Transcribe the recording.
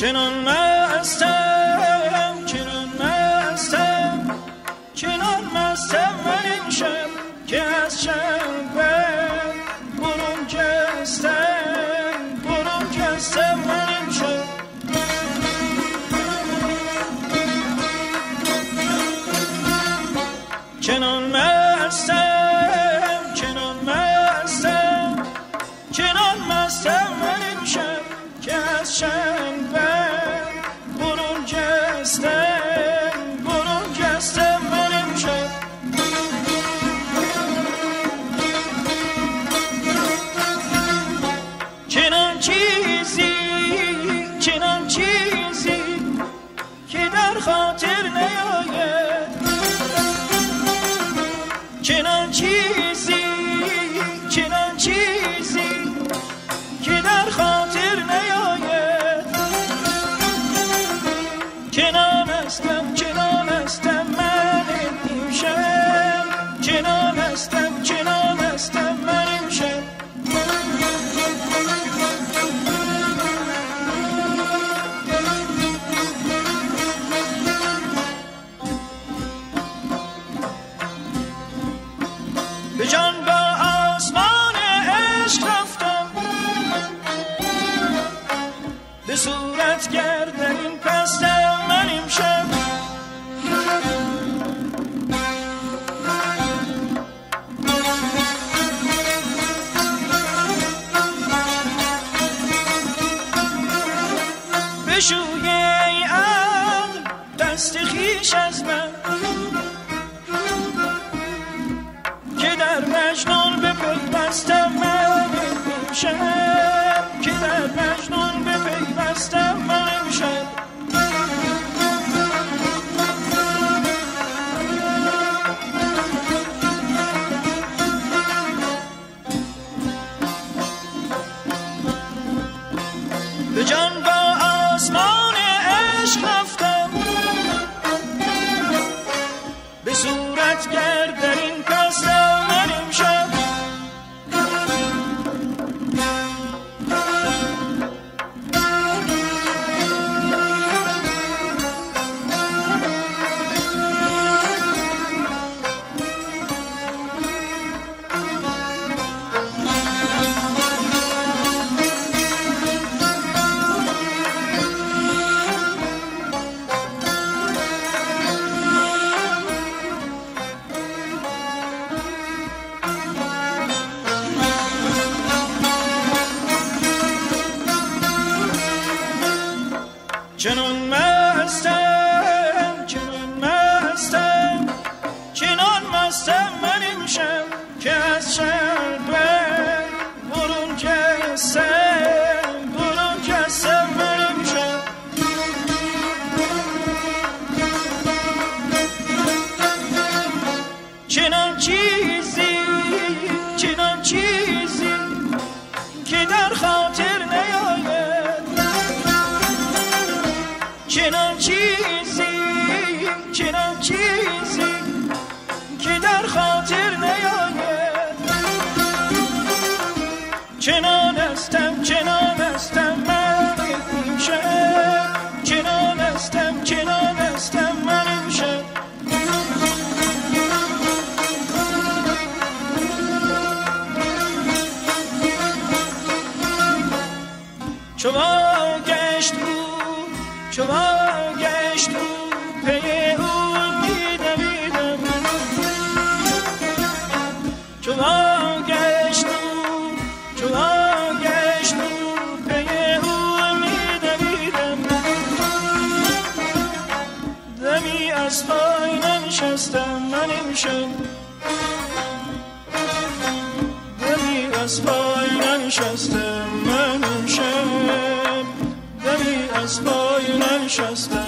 چنان مستم چنان مستم چنان مستم من امشب که از شب برون جستم برون جستم من امشب چنان مستم چنان بشوی ای عقل دست خیش از من. که در مجنون به پیوستم من امشب. که در مجنون به پیوستم من امشب. به جان small چنان مستم چنان مستم چنان مستم من امشب چو گشت او پی او میدویدم. چو گشت او چو گشت او پی او میدویدم. دمی از پای ننشستم من امشب. دمی از پای ننشستم. امشب